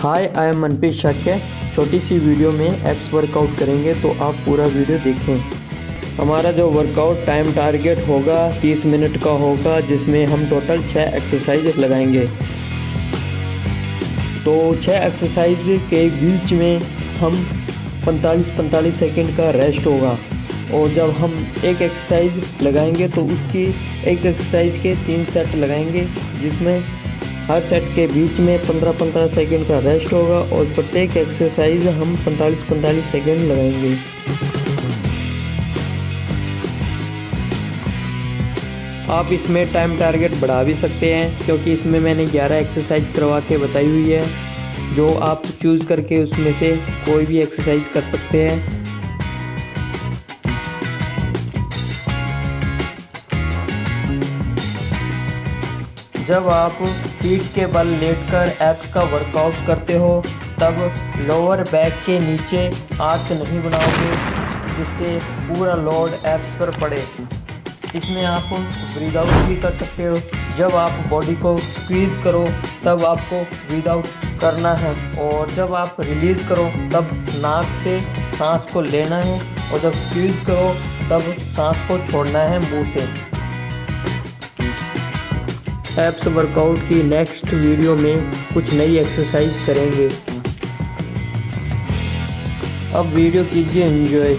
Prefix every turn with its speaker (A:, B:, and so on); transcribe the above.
A: Hi I am Manpreet Shakya छोटी सी video में एप्स वर्कआउट करेंगे तो आप पूरा वीडियो देखें। हमारा जो वर्कआउट टाइम टारगेट होगा 30 मिनट का होगा, जिसमें हम टोटल छः एक्सरसाइज लगाएँगे। तो छः एक्सरसाइज के बीच में हम 45-45 सेकंड का रेस्ट होगा। और जब हम एक एक्सरसाइज लगाएँगे तो उसकी एक एक्सरसाइज के तीन सेट लगाएँगे, जिसमें हर सेट के बीच में 15-15 सेकंड का रेस्ट होगा और प्रत्येक एक्सरसाइज हम 45-45 सेकंड लगाएँगे। आप इसमें टाइम टारगेट बढ़ा भी सकते हैं, क्योंकि इसमें मैंने 11 एक्सरसाइज करवा के बताई हुई है, जो आप चूज़ करके उसमें से कोई भी एक्सरसाइज कर सकते हैं। जब आप पीठ के बल लेटकर एप्स का वर्कआउट करते हो, तब लोअर बैक के नीचे आर्च नहीं बनाओगे, जिससे पूरा लोड एप्स पर पड़े। इसमें आप ब्रीद आउट भी कर सकते हो। जब आप बॉडी को स्क्वीज़ करो, तब आपको ब्रीद आउट करना है। और जब आप रिलीज़ करो, तब नाक से सांस को लेना है। और जब स्क्वीज़ करो, तब सांस को छोड़ना है मुँह से। एप्स वर्कआउट की नेक्स्ट वीडियो में कुछ नई एक्सरसाइज करेंगे। अब वीडियो कीजिए एंजॉय